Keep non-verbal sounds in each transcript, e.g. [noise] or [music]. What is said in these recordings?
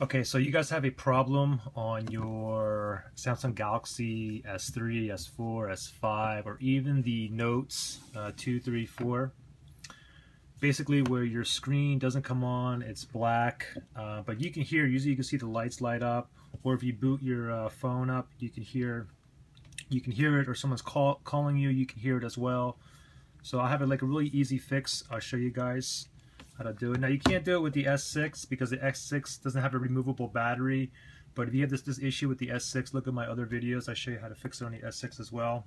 Okay, so you guys have a problem on your Samsung Galaxy S3, S4, S5, or even the Notes uh, 2, 3, 4. Basically where your screen doesn't come on, it's black, uh, but you can hear, usually you can see the lights light up, or if you boot your uh, phone up, you can hear you can hear it, or someone's call, calling you, you can hear it as well. So I have a, like a really easy fix I'll show you guys how to do it. Now you can't do it with the S6 because the S6 doesn't have a removable battery. But if you have this, this issue with the S6, look at my other videos. I show you how to fix it on the S6 as well.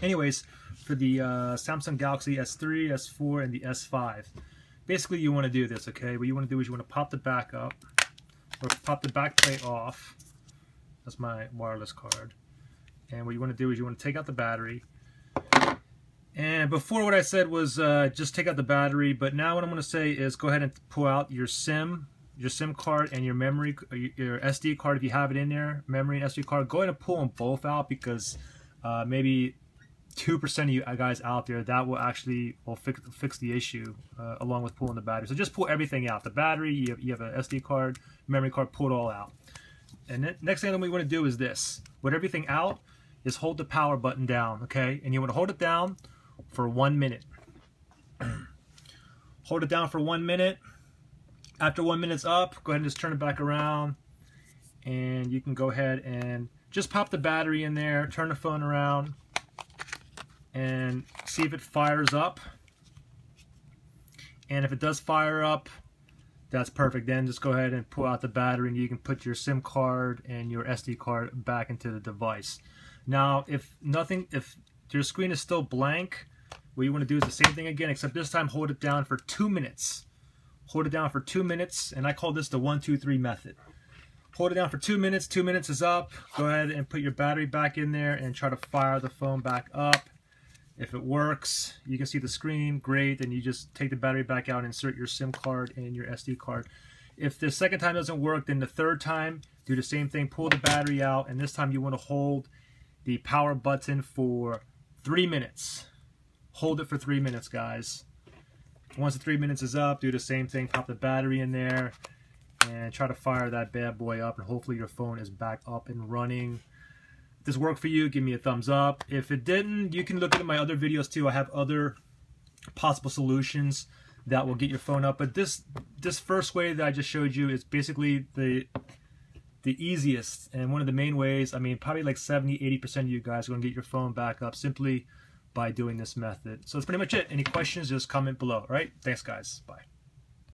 Anyways, for the uh, Samsung Galaxy S3, S4, and the S5, basically you want to do this, okay? What you want to do is you want to pop the back up, or pop the back plate off. That's my wireless card. And what you want to do is you want to take out the battery, and before what I said was uh, just take out the battery, but now what I'm going to say is go ahead and pull out your SIM, your SIM card and your memory, uh, your SD card if you have it in there, memory and SD card. Go ahead and pull them both out because uh, maybe 2% of you guys out there, that will actually will fix, fix the issue uh, along with pulling the battery. So just pull everything out. The battery, you have, you have an SD card, memory card, pull it all out. And then, next thing that we want to do is this. With everything out, is hold the power button down, okay? And you want to hold it down for one minute. [clears throat] Hold it down for one minute. After one minute's up, go ahead and just turn it back around. And you can go ahead and just pop the battery in there, turn the phone around, and see if it fires up. And if it does fire up, that's perfect. Then just go ahead and pull out the battery and you can put your SIM card and your SD card back into the device. Now, if nothing, if your screen is still blank, what you want to do is the same thing again, except this time hold it down for two minutes. Hold it down for two minutes, and I call this the one, two, three method. Hold it down for two minutes. Two minutes is up. Go ahead and put your battery back in there and try to fire the phone back up. If it works, you can see the screen, great. Then you just take the battery back out, and insert your SIM card and your SD card. If the second time doesn't work, then the third time, do the same thing. Pull the battery out, and this time you want to hold the power button for three minutes. Hold it for three minutes, guys. Once the three minutes is up, do the same thing. Pop the battery in there and try to fire that bad boy up and hopefully your phone is back up and running. If this worked for you, give me a thumbs up. If it didn't, you can look at my other videos too. I have other possible solutions that will get your phone up. But this this first way that I just showed you is basically the the easiest and one of the main ways. I mean, probably like 70, 80% of you guys are to get your phone back up simply by doing this method. So that's pretty much it. Any questions, just comment below. All right? Thanks, guys. Bye.